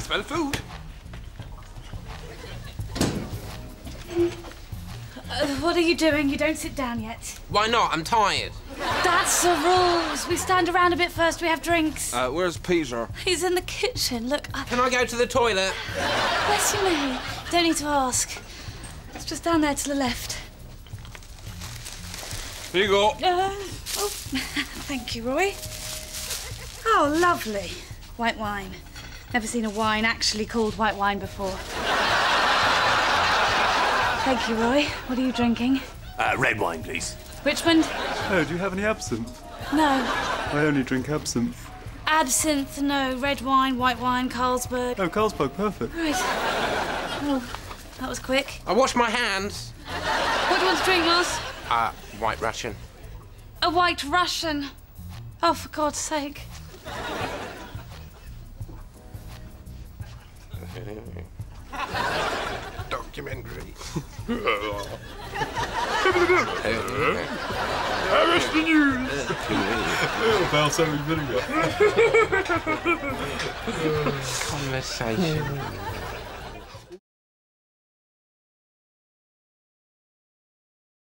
smell food. Uh, what are you doing? You don't sit down yet. Why not? I'm tired. That's the rules. We stand around a bit first, we have drinks. Uh, where's Peter? He's in the kitchen. Look, I... Can I go to the toilet? bless you, May. Don't need to ask. It's just down there to the left. Here you go. Uh, oh, thank you, Roy. Oh, lovely. White wine. Never seen a wine actually called white wine before. Thank you, Roy. What are you drinking? Uh, red wine, please. Richmond? Oh, do you have any absinthe? No. I only drink absinthe. Absinthe, no. Red wine, white wine, Carlsberg. Oh, Carlsberg, perfect. Right. Oh, that was quick. I washed my hands. What do you want to drink, Moss? Uh, White Russian. A white Russian. Oh, for God's sake. Documentary. Harris the news! Balsamic vinegar. Conversation.